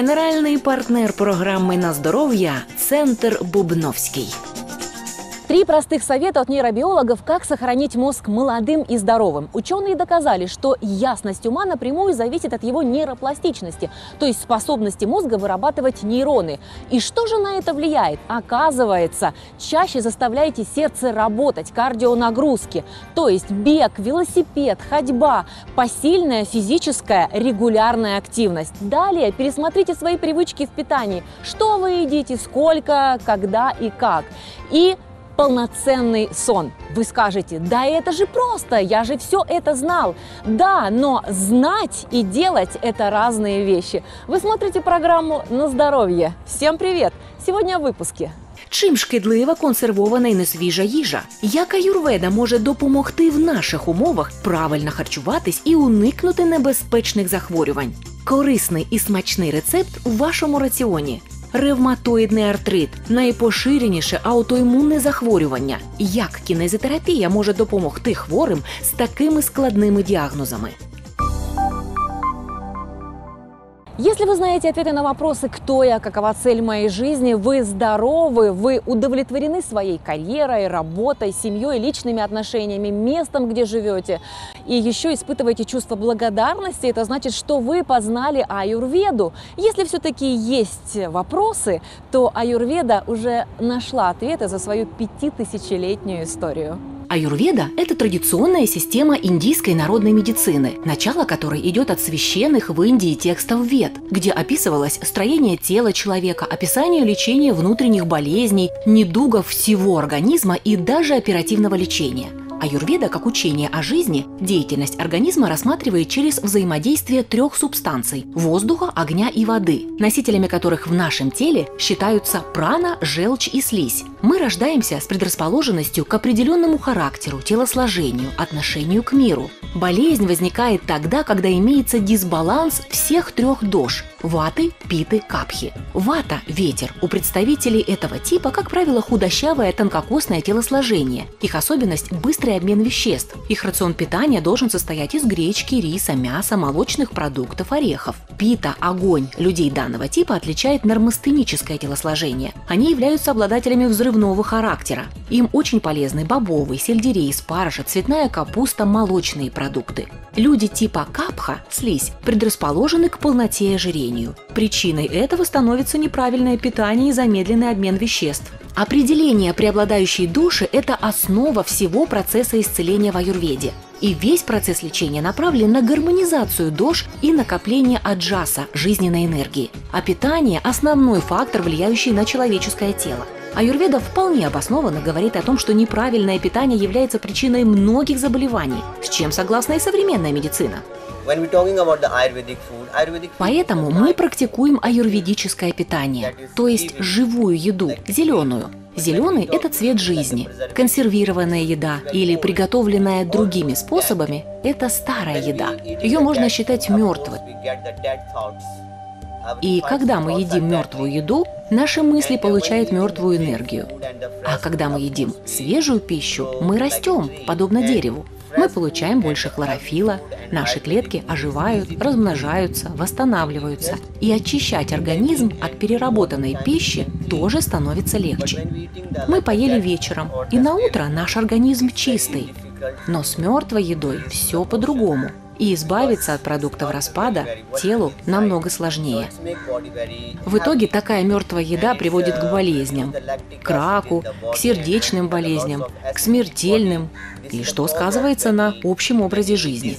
Генеральний партнер программы на здоровье – Центр Бубновский. Три простых совета от нейробиологов, как сохранить мозг молодым и здоровым. Ученые доказали, что ясность ума напрямую зависит от его нейропластичности, то есть способности мозга вырабатывать нейроны. И что же на это влияет? Оказывается, чаще заставляете сердце работать, кардионагрузки, то есть бег, велосипед, ходьба, посильная физическая регулярная активность. Далее пересмотрите свои привычки в питании. Что вы едите, сколько, когда и как. И полноценный сон. Вы скажете, да это же просто, я же все это знал. Да, но знать и делать – это разные вещи. Вы смотрите программу «На здоровье». Всем привет! Сегодня в выпуске. Чим шкідлива консервована і несвіжа їжа? Як аюрведа може допомогти в наших умовах правильно харчуватись і уникнути небезпечних захворювань? Корисний і смачний рецепт у вашому раціоні. Ревматоїдний артрит найпоширеніше аутоімунне захворювання. Як кінезітерапія може допомогти хворим з такими складними діагнозами? Если вы знаете ответы на вопросы, кто я, какова цель моей жизни, вы здоровы, вы удовлетворены своей карьерой, работой, семьей, личными отношениями, местом, где живете, и еще испытываете чувство благодарности, это значит, что вы познали аюрведу. Если все-таки есть вопросы, то аюрведа уже нашла ответы за свою пятитысячелетнюю историю. Аюрведа – это традиционная система индийской народной медицины, начало которой идет от священных в Индии текстов вед, где описывалось строение тела человека, описание лечения внутренних болезней, недугов всего организма и даже оперативного лечения – Аюрведа, как учение о жизни, деятельность организма рассматривает через взаимодействие трех субстанций – воздуха, огня и воды, носителями которых в нашем теле считаются прана, желчь и слизь. Мы рождаемся с предрасположенностью к определенному характеру, телосложению, отношению к миру. Болезнь возникает тогда, когда имеется дисбаланс всех трех дож – ваты, питы, капхи. Вата – ветер. У представителей этого типа, как правило, худощавое тонкокосное телосложение. Их особенность – быстрый обмен веществ. Их рацион питания должен состоять из гречки, риса, мяса, молочных продуктов, орехов. Пита – огонь. Людей данного типа отличает нормостеническое телосложение. Они являются обладателями взрывного характера. Им очень полезны бобовый, сельдерей, спаржа, цветная капуста, молочные продукты. Люди типа капха, слизь, предрасположены к полноте ожирению. Причиной этого становится неправильное питание и замедленный обмен веществ. Определение преобладающей души – это основа всего процесса исцеления в аюрведе. И весь процесс лечения направлен на гармонизацию дож и накопление аджаса – жизненной энергии. А питание – основной фактор, влияющий на человеческое тело. Аюрведа вполне обоснованно говорит о том, что неправильное питание является причиной многих заболеваний, с чем согласна и современная медицина. Поэтому мы практикуем аюрведическое питание, то есть живую еду, зеленую. Зеленый – это цвет жизни. Консервированная еда или приготовленная другими способами – это старая еда. Ее можно считать мертвой. И когда мы едим мертвую еду, наши мысли получают мертвую энергию. А когда мы едим свежую пищу, мы растем, подобно дереву. Мы получаем больше хлорофила, наши клетки оживают, размножаются, восстанавливаются. И очищать организм от переработанной пищи тоже становится легче. Мы поели вечером, и на утро наш организм чистый. Но с мертвой едой все по-другому и избавиться от продуктов распада телу намного сложнее. В итоге такая мертвая еда приводит к болезням, к раку, к сердечным болезням, к смертельным, и что сказывается на общем образе жизни.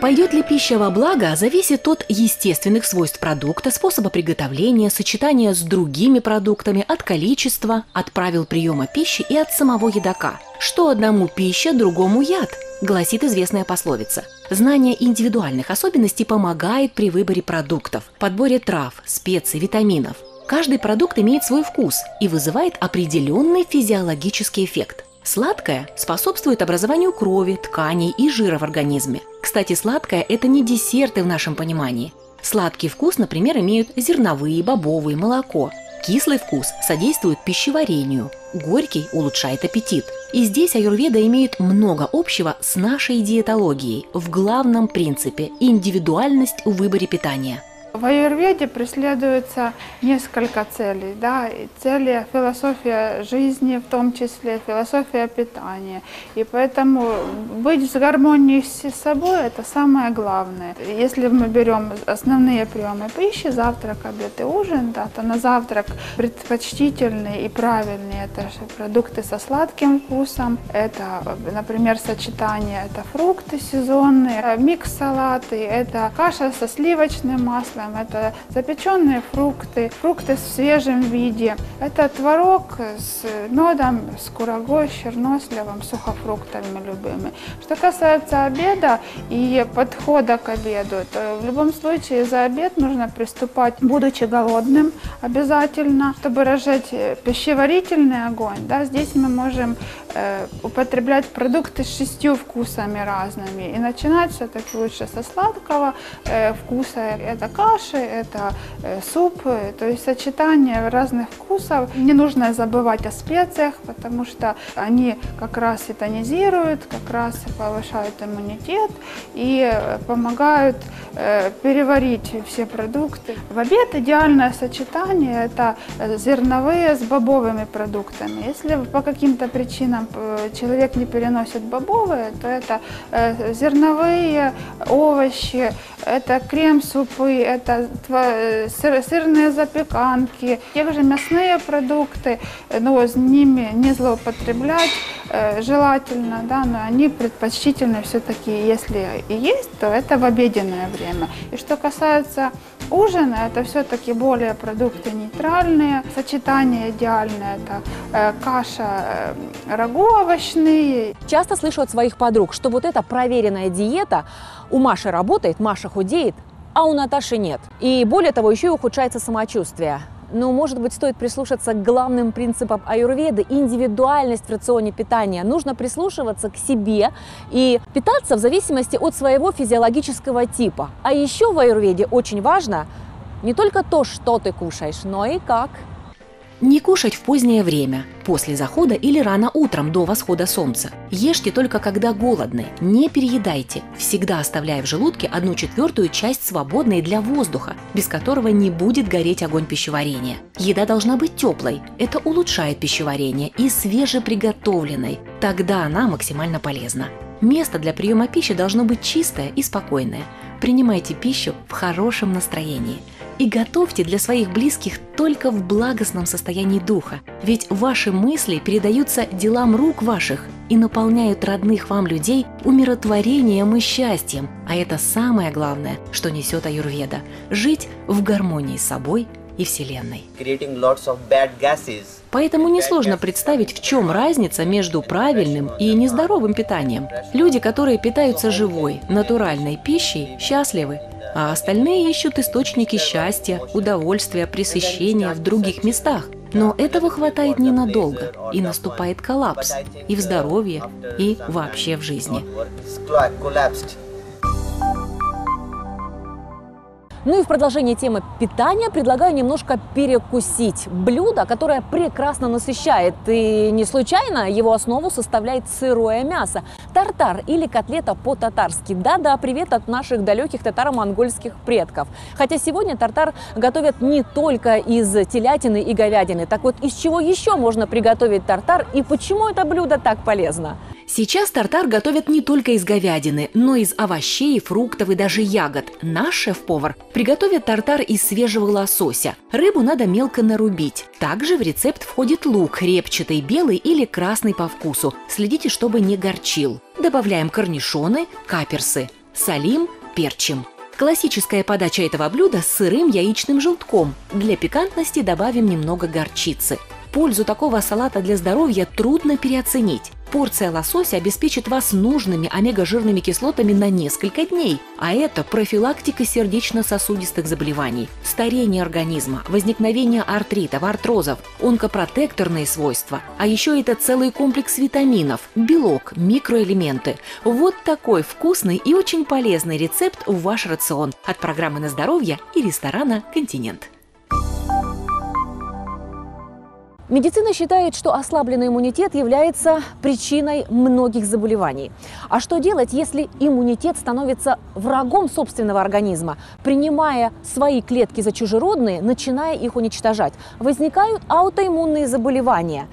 Пойдет ли пища во благо, зависит от естественных свойств продукта, способа приготовления, сочетания с другими продуктами, от количества, от правил приема пищи и от самого едока. Что одному пища, другому яд, гласит известная пословица. Знание индивидуальных особенностей помогает при выборе продуктов, подборе трав, специй, витаминов. Каждый продукт имеет свой вкус и вызывает определенный физиологический эффект. Сладкое способствует образованию крови, тканей и жира в организме. Кстати, сладкое – это не десерты в нашем понимании. Сладкий вкус, например, имеют зерновые, бобовые, молоко. Кислый вкус содействует пищеварению, горький улучшает аппетит. И здесь аюрведа имеет много общего с нашей диетологией в главном принципе – индивидуальность в выборе питания – в аюрведе преследуется несколько целей. Да? И цели философия жизни, в том числе философия питания. И поэтому быть в гармонии с собой – это самое главное. Если мы берем основные приемы пищи, завтрак, обед и ужин, да, то на завтрак предпочтительные и правильные – это продукты со сладким вкусом. Это, например, сочетание – это фрукты сезонные, микс-салаты, это каша со сливочным маслом, делаем. Это запеченные фрукты, фрукты в свежем виде. Это творог с медом, с курагой, с черносливом, сухофруктами любыми. Что касается обеда и подхода к обеду, то в любом случае за обед нужно приступать, будучи голодным обязательно, чтобы разжечь пищеварительный огонь. Да, здесь мы можем употреблять продукты с шестью вкусами разными. И начинать все-таки лучше со сладкого э, вкуса. Это каши, это э, суп, э, то есть сочетание разных вкусов. Не нужно забывать о специях, потому что они как раз и тонизируют, как раз повышают иммунитет и э, помогают переварить все продукты. В обед идеальное сочетание – это зерновые с бобовыми продуктами. Если по каким-то причинам человек не переносит бобовые, то это зерновые овощи, это крем-супы, это сыр, сырные запеканки, те же мясные продукты, но с ними не злоупотреблять э, желательно, да, но они предпочтительны все-таки, если и есть, то это в обеденное время. И что касается ужина, это все-таки более продукты нейтральные, сочетание идеальное, это э, каша, э, рагу овощные. Часто слышу от своих подруг, что вот эта проверенная диета у Маши работает, Маша худеет, а у Наташи нет. И более того, еще и ухудшается самочувствие. Но, может быть, стоит прислушаться к главным принципам аюрведы – индивидуальность в рационе питания. Нужно прислушиваться к себе и питаться в зависимости от своего физиологического типа. А еще в аюрведе очень важно не только то, что ты кушаешь, но и как – не кушать в позднее время, после захода или рано утром до восхода солнца. Ешьте только когда голодны, не переедайте, всегда оставляя в желудке одну четвертую часть свободной для воздуха, без которого не будет гореть огонь пищеварения. Еда должна быть теплой, это улучшает пищеварение, и свежеприготовленной, тогда она максимально полезна. Место для приема пищи должно быть чистое и спокойное. Принимайте пищу в хорошем настроении – и готовьте для своих близких только в благостном состоянии духа, ведь ваши мысли передаются делам рук ваших и наполняют родных вам людей умиротворением и счастьем. А это самое главное, что несет Аюрведа – жить в гармонии с собой и Вселенной. Поэтому несложно представить, в чем разница между правильным и нездоровым питанием. Люди, которые питаются живой, натуральной пищей, счастливы, а остальные ищут источники счастья, удовольствия, пресыщения в других местах. Но этого хватает ненадолго, и наступает коллапс и в здоровье, и вообще в жизни. Ну и в продолжение темы питания предлагаю немножко перекусить блюдо, которое прекрасно насыщает. И не случайно его основу составляет сырое мясо. Тартар или котлета по-татарски. Да-да, привет от наших далеких татаро-монгольских предков. Хотя сегодня тартар готовят не только из телятины и говядины. Так вот, из чего еще можно приготовить тартар и почему это блюдо так полезно? Сейчас тартар готовят не только из говядины, но и из овощей, фруктов и даже ягод. Наш шеф-повар приготовит тартар из свежего лосося. Рыбу надо мелко нарубить. Также в рецепт входит лук, репчатый, белый или красный по вкусу. Следите, чтобы не горчил. Добавляем корнишоны, каперсы. Солим, перчим. Классическая подача этого блюда с сырым яичным желтком. Для пикантности добавим немного горчицы. Пользу такого салата для здоровья трудно переоценить. Порция лосося обеспечит вас нужными омега-жирными кислотами на несколько дней, а это профилактика сердечно-сосудистых заболеваний, старение организма, возникновение артритов, артрозов, онкопротекторные свойства. А еще это целый комплекс витаминов, белок, микроэлементы. Вот такой вкусный и очень полезный рецепт в ваш рацион от программы на здоровье и ресторана «Континент». Медицина считает, что ослабленный иммунитет является причиной многих заболеваний. А что делать, если иммунитет становится врагом собственного организма, принимая свои клетки за чужеродные, начиная их уничтожать? Возникают аутоиммунные заболевания.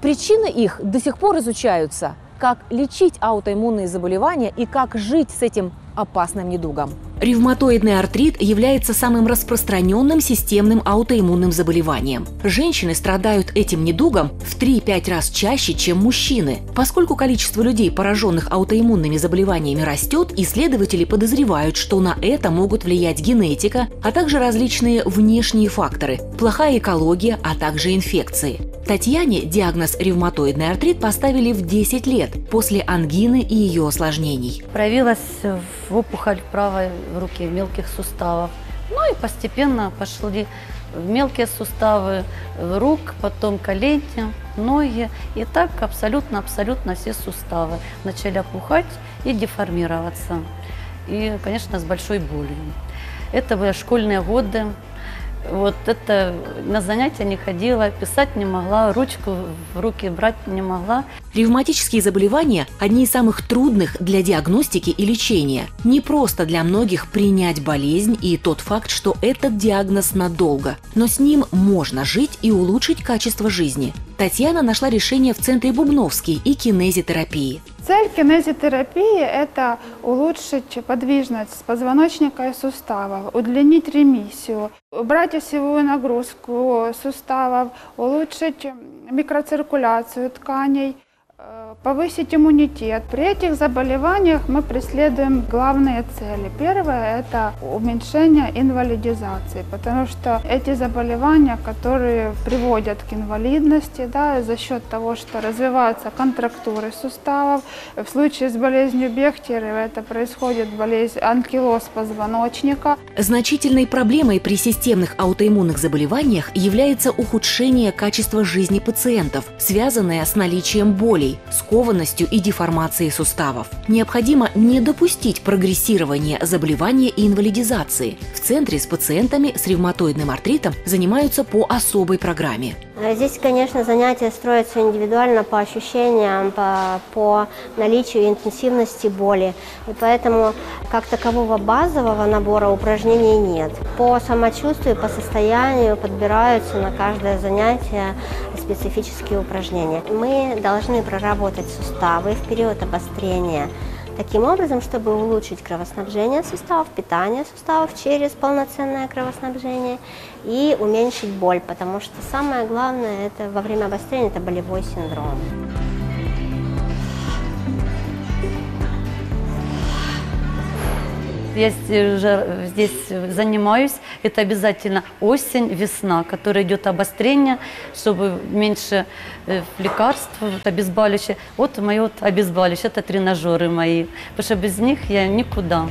Причины их до сих пор изучаются. Как лечить аутоиммунные заболевания и как жить с этим опасным недугом. Ревматоидный артрит является самым распространенным системным аутоиммунным заболеванием. Женщины страдают этим недугом в 3-5 раз чаще, чем мужчины. Поскольку количество людей, пораженных аутоиммунными заболеваниями, растет, исследователи подозревают, что на это могут влиять генетика, а также различные внешние факторы – плохая экология, а также инфекции. Татьяне диагноз ревматоидный артрит поставили в 10 лет после ангины и ее осложнений. Проявилась опухоль правой руки мелких суставов. Ну и постепенно пошли в мелкие суставы рук, потом колени, ноги. И так абсолютно-абсолютно все суставы начали опухать и деформироваться. И, конечно, с большой болью. Это были школьные годы, вот это на занятия не ходила, писать не могла, ручку в руки брать не могла. Ревматические заболевания – одни из самых трудных для диагностики и лечения. Не просто для многих принять болезнь и тот факт, что этот диагноз надолго, но с ним можно жить и улучшить качество жизни. Татьяна нашла решение в центре Бубновский и кинезитерапии. Цель кинезитерапии – это улучшить подвижность позвоночника и суставов, удлинить ремиссию, убрать осевую нагрузку суставов, улучшить микроциркуляцию тканей – повысить иммунитет. При этих заболеваниях мы преследуем главные цели. Первое – это уменьшение инвалидизации, потому что эти заболевания, которые приводят к инвалидности да, за счет того, что развиваются контрактуры суставов, в случае с болезнью Бехтерева это происходит болезнь анкилоз позвоночника. Значительной проблемой при системных аутоиммунных заболеваниях является ухудшение качества жизни пациентов, связанное с наличием болей болей, скованностью и деформацией суставов. Необходимо не допустить прогрессирования заболевания и инвалидизации. В центре с пациентами с ревматоидным артритом занимаются по особой программе. А здесь, конечно, занятия строятся индивидуально по ощущениям, по, по наличию интенсивности боли. И поэтому как такового базового набора упражнений нет. По самочувствию, по состоянию подбираются на каждое занятие специфические упражнения. Мы должны проработать суставы в период обострения таким образом, чтобы улучшить кровоснабжение суставов, питание суставов через полноценное кровоснабжение и уменьшить боль, потому что самое главное это во время обострения это болевой синдром. Я уже здесь занимаюсь. Это обязательно осень, весна, которая идет обострение, чтобы меньше э, лекарств, обезболивающие. Вот мои вот обезболивающие, это тренажеры мои. Потому что без них я никуда.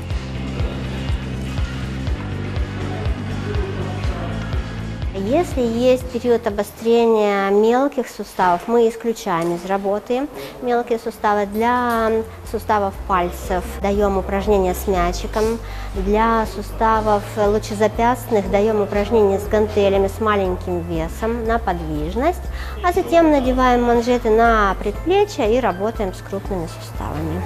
Если есть период обострения мелких суставов, мы исключаем из работы мелкие суставы. Для суставов пальцев даем упражнения с мячиком. Для суставов лучезапястных даем упражнения с гантелями с маленьким весом на подвижность. А затем надеваем манжеты на предплечья и работаем с крупными суставами.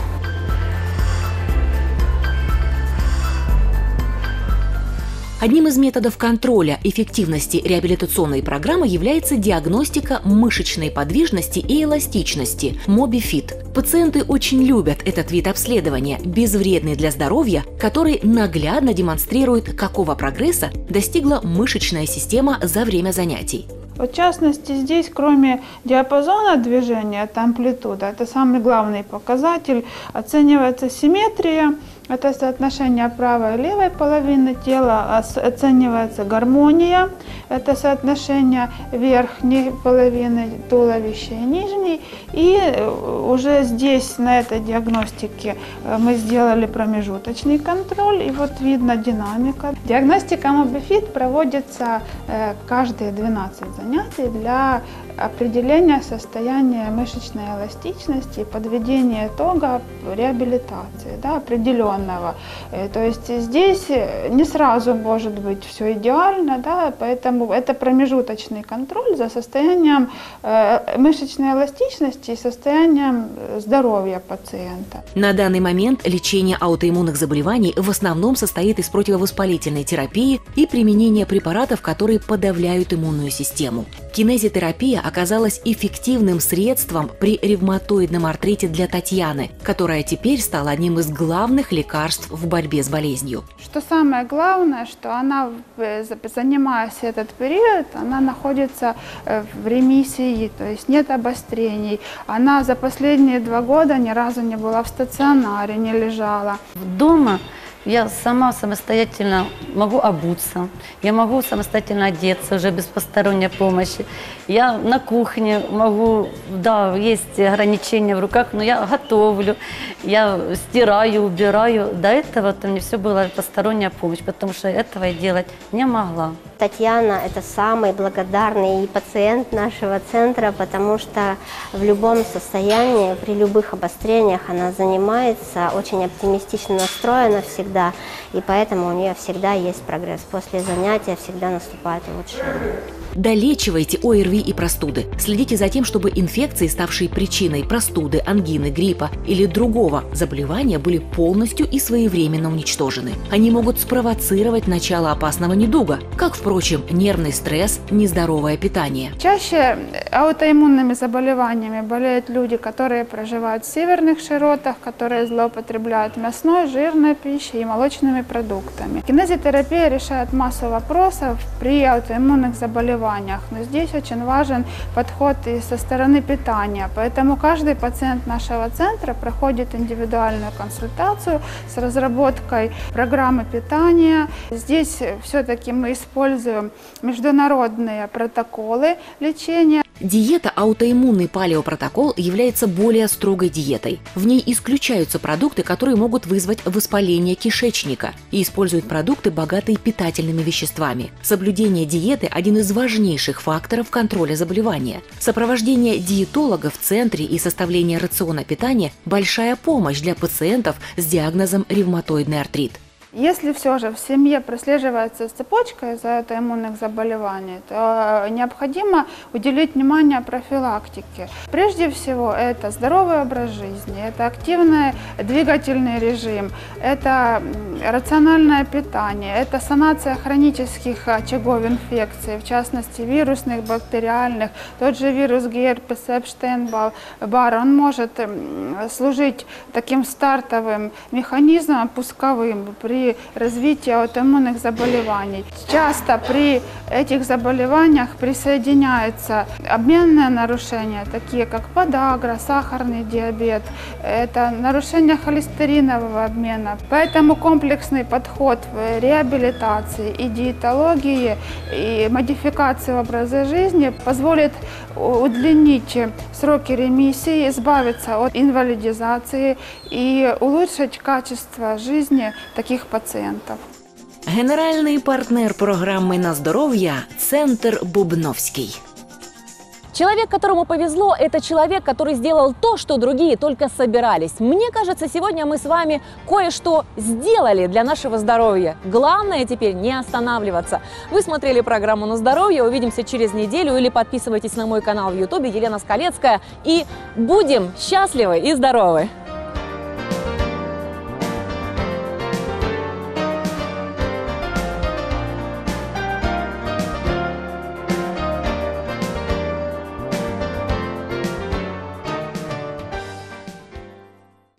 Одним из методов контроля эффективности реабилитационной программы является диагностика мышечной подвижности и эластичности – MobiFit. Пациенты очень любят этот вид обследования, безвредный для здоровья, который наглядно демонстрирует, какого прогресса достигла мышечная система за время занятий. В частности, здесь, кроме диапазона движения, это амплитуда, это самый главный показатель, оценивается симметрия, это соотношение правой и левой половины тела, оценивается гармония, это соотношение верхней половины туловища и нижней. И э, уже здесь, на этой диагностике, э, мы сделали промежуточный контроль, и вот видно динамика. Диагностика MobiFit проводится э, каждые 12 занятий для определение состояния мышечной эластичности, подведение итога реабилитации да, определенного. Э, то есть здесь не сразу может быть все идеально, да, поэтому это промежуточный контроль за состоянием э, мышечной эластичности и состоянием здоровья пациента. На данный момент лечение аутоиммунных заболеваний в основном состоит из противовоспалительной терапии и применения препаратов, которые подавляют иммунную систему. Кинезитерапия оказалась эффективным средством при ревматоидном артрите для Татьяны, которая теперь стала одним из главных лекарств в борьбе с болезнью. Что самое главное, что она, занимаясь этот период, она находится э, в ремиссии, то есть нет обострений. Она за последние два года ни разу не была в стационаре, не лежала. Дома я сама самостоятельно могу обуться, я могу самостоятельно одеться уже без посторонней помощи. Я на кухне могу, да, есть ограничения в руках, но я готовлю, я стираю, убираю. До этого-то мне все было посторонняя помощь, потому что этого я делать не могла. Татьяна – это самый благодарный пациент нашего центра, потому что в любом состоянии, при любых обострениях она занимается, очень оптимистично настроена всегда, и поэтому у нее всегда есть прогресс. После занятия всегда наступает улучшение. Долечивайте ОРВИ и простуды. Следите за тем, чтобы инфекции, ставшие причиной простуды, ангины, гриппа или другого заболевания, были полностью и своевременно уничтожены. Они могут спровоцировать начало опасного недуга, как, впрочем, нервный стресс, нездоровое питание. Чаще аутоиммунными заболеваниями болеют люди, которые проживают в северных широтах, которые злоупотребляют мясной, жирной пищей и молочными продуктами. Кинезитерапия решает массу вопросов при аутоиммунных заболеваниях заболеваниях. Но здесь очень важен подход и со стороны питания. Поэтому каждый пациент нашего центра проходит индивидуальную консультацию с разработкой программы питания. Здесь все-таки мы используем международные протоколы лечения. Диета аутоиммунный палеопротокол является более строгой диетой. В ней исключаются продукты, которые могут вызвать воспаление кишечника, и используют продукты, богатые питательными веществами. Соблюдение диеты – один из важнейших факторов контроля заболевания. Сопровождение диетолога в центре и составление рациона питания – большая помощь для пациентов с диагнозом ревматоидный артрит. Если все же в семье прослеживается цепочка из-за аутоиммунных заболеваний, то необходимо уделить внимание профилактике. Прежде всего, это здоровый образ жизни, это активный двигательный режим, это рациональное питание, это санация хронических очагов инфекций, в частности вирусных, бактериальных. Тот же вирус герпес, Эпштейн-Бар, он может служить таким стартовым механизмом пусковым при развития аутоиммунных заболеваний. Часто при этих заболеваниях присоединяются обменные нарушения, такие как подагра, сахарный диабет, это нарушение холестеринового обмена. Поэтому комплексный подход в реабилитации и диетологии и модификации образа жизни позволит удлинить сроки ремиссии, избавиться от инвалидизации и улучшить качество жизни таких пациентов. Генеральний партнер программы на здоров'я Центр Бубновський. Человек, которому повезло, это человек, который сделал то, что другие только собирались. Мне кажется, сегодня мы с вами кое-что сделали для нашего здоровья. Главное теперь не останавливаться. Вы смотрели программу «На здоровье». Увидимся через неделю или подписывайтесь на мой канал в Ютубе Елена Скалецкая. И будем счастливы и здоровы!